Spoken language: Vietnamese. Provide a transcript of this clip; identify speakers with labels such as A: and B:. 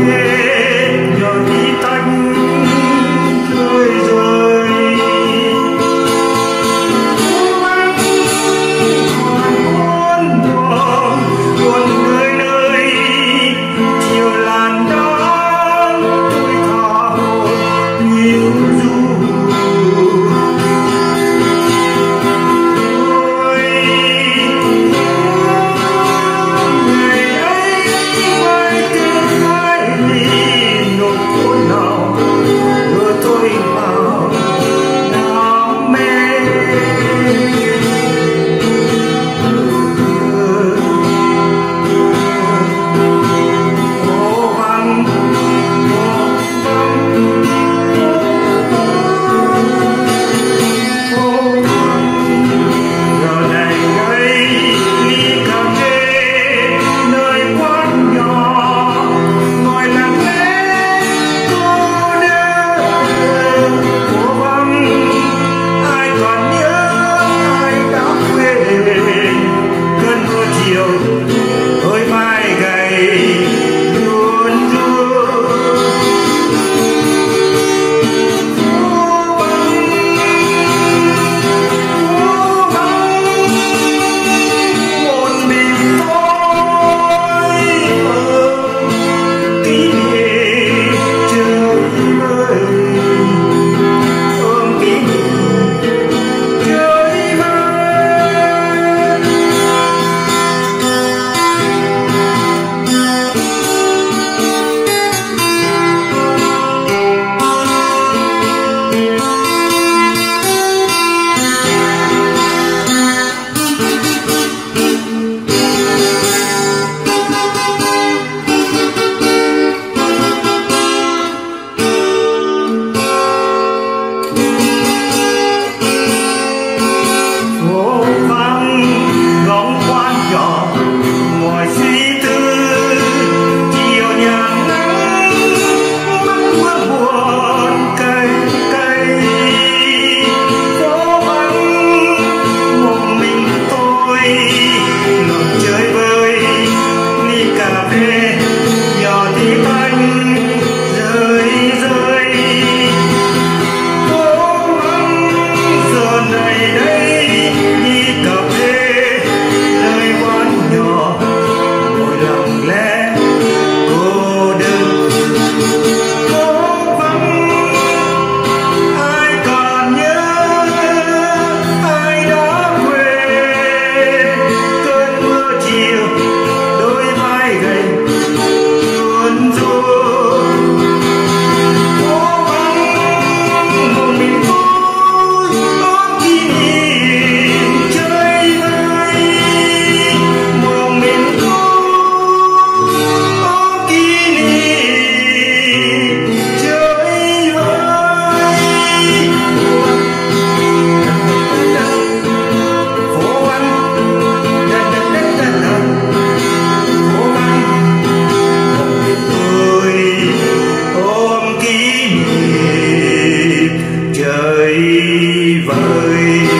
A: Yeah. với